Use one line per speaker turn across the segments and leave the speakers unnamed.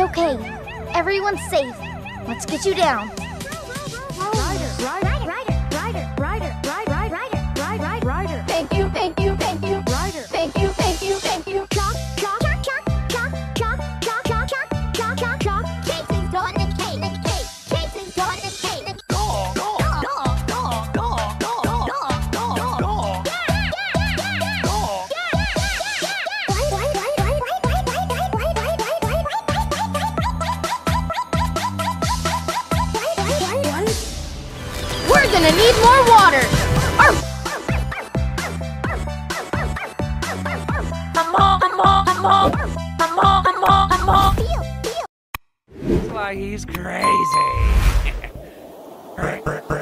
okay. Everyone's safe. Let's get you down. Gonna need more water.
That's why he's crazy.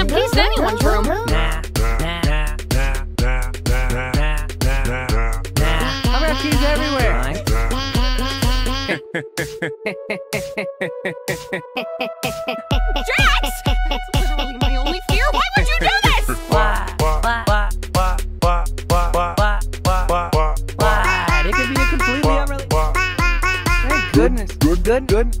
to go.
Shouldn't have pieced anyone's room.
Nah, about keys everywhere?
Jax! That's literally my only fear. Why would you do this?
Why? Why? Why? Why? Why? Why? Why? Why? Why? Why? It could be a completely unrelated. Thank goodness. Good, good, good.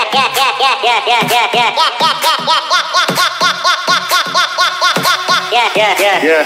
Bleed,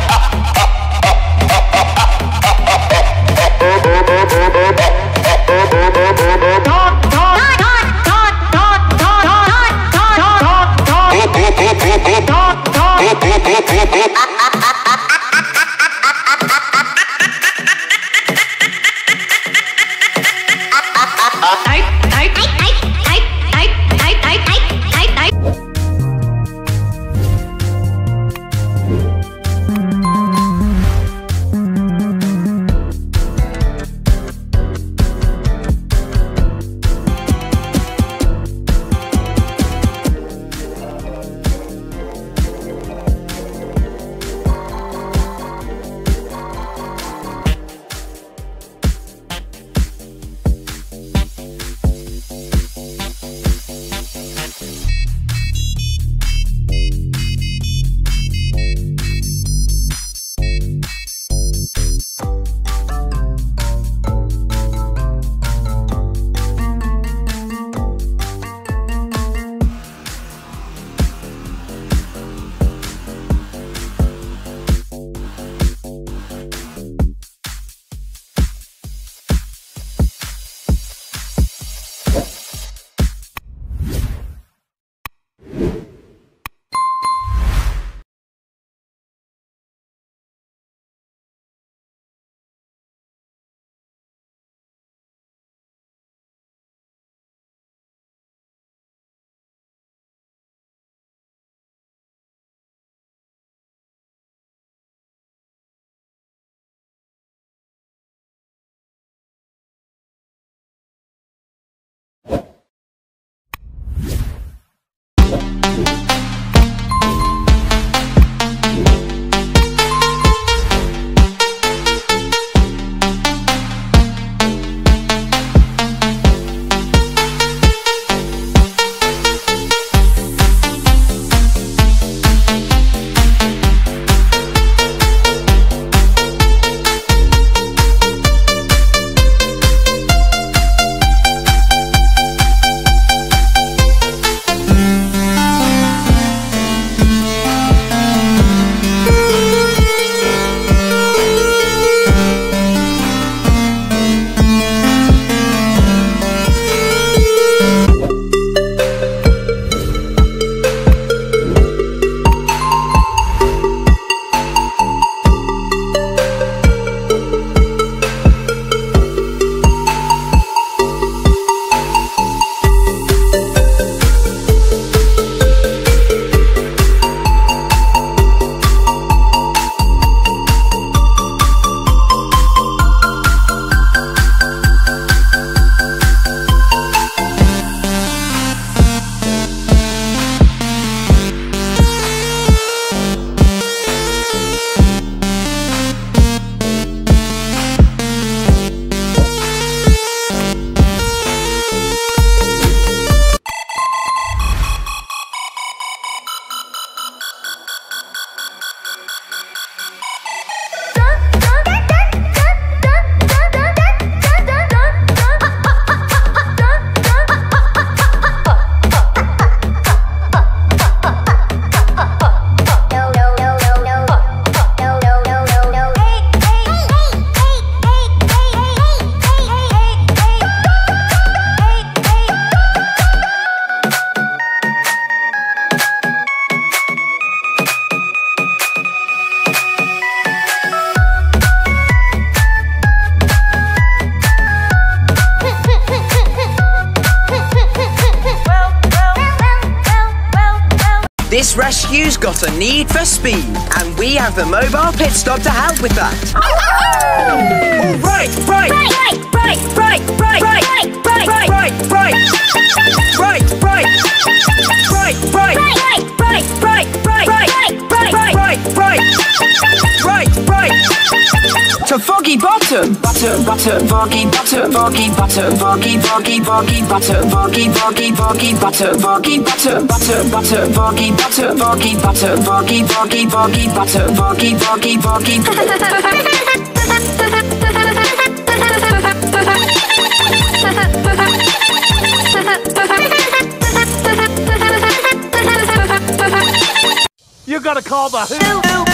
got a need for speed, and we have the mobile pit stop to help with that. All right, right,
Right, right, right, right, right, right, right,
right, right, right, right, right, right, right, Voggy bottom, Voggy Voggy Voggy, Voggy, Voggy Voggy, Voggy, Voggy Voggy Voggy Voggy Voggy, Voggy, Voggy Voggy, Voggy, Voggy.
You gotta call the who?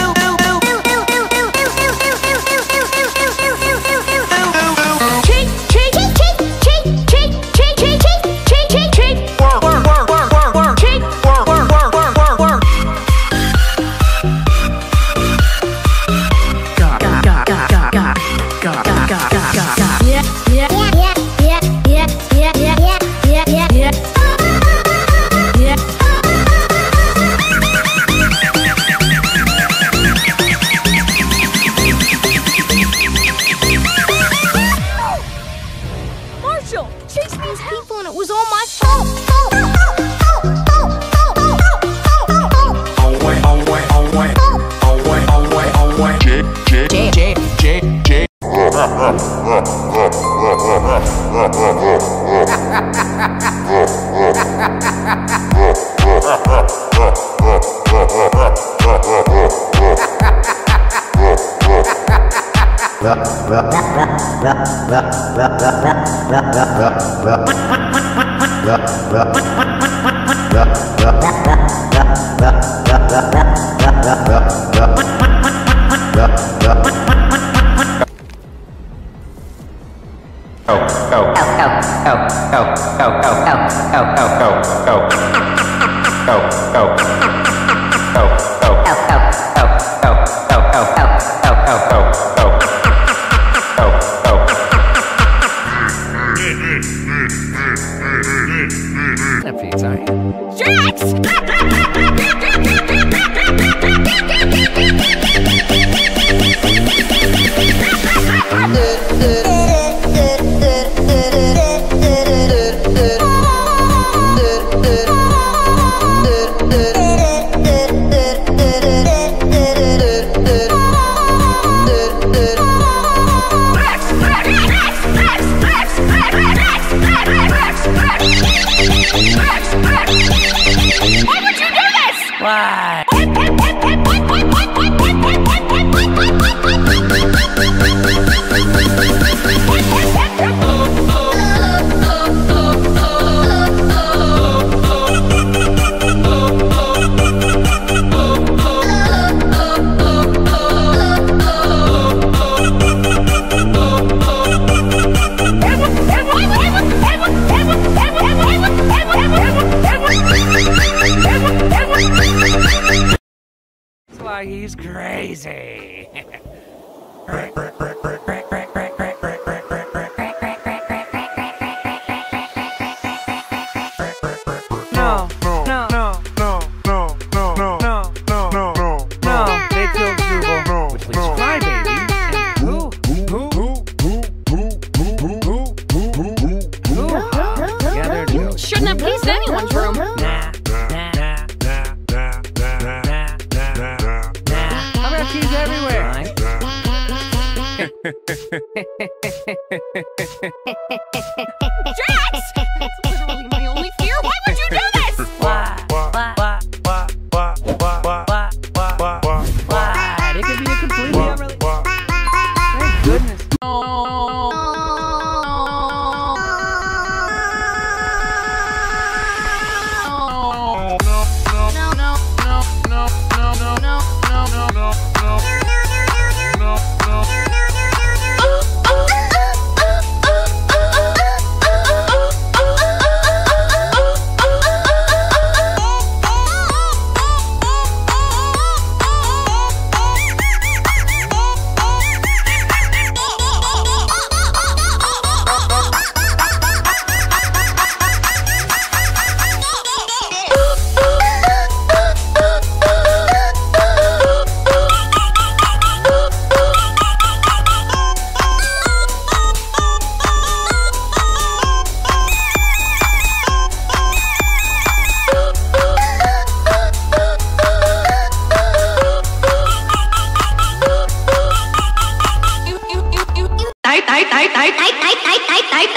cầu cầu cầu cầu cầu cầu cầu cầu cầu
cầu
cầu